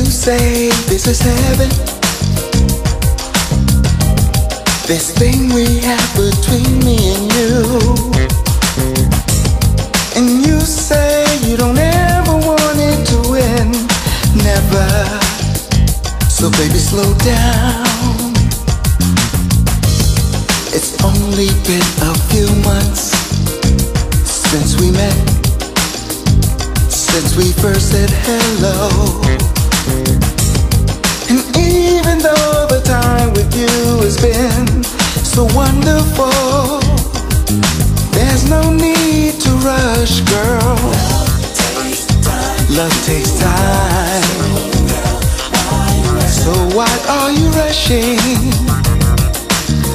say this is heaven. This thing we have between me and you. And you say you don't ever want it to end. Never. So baby, slow down. It's only been a few months since we met. Since we first said hello.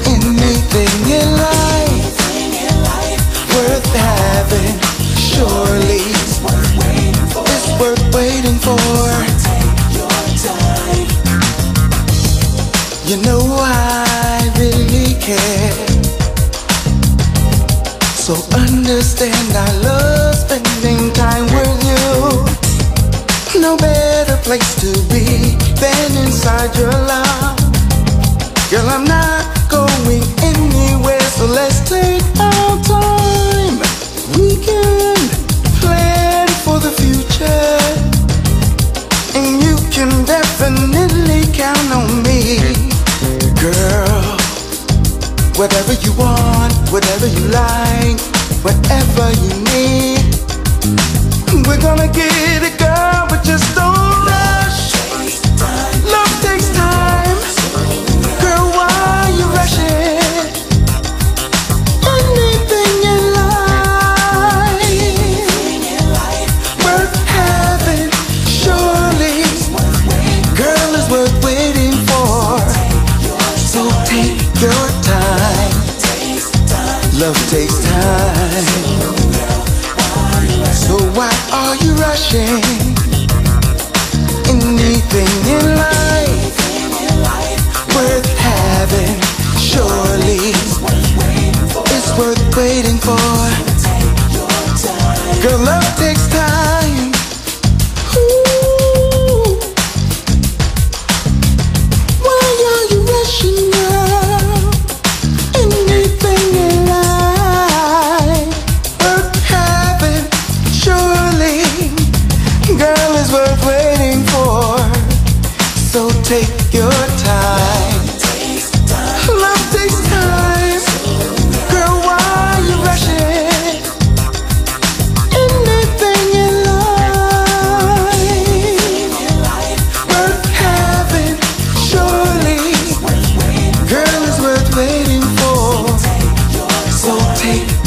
Anything in life worth having, surely it's worth waiting for. You know I really care. So understand I love spending time with you. No better place to be than inside your love. Girl, I'm not going anywhere, so let's take our time. We can plan for the future. And you can definitely count on me, girl. Whatever you want, whatever you like, whatever you need, we're gonna get it, girl. But just don't Love takes time. So why are you rushing? Anything in life worth having, surely, it's worth waiting for. Girl, love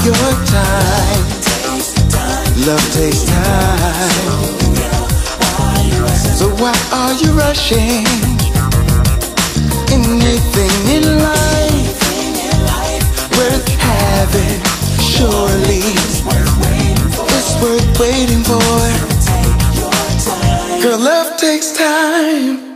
your time. Love takes time. So why are you rushing? Anything in life worth having, surely it's worth waiting for. Girl, love takes time.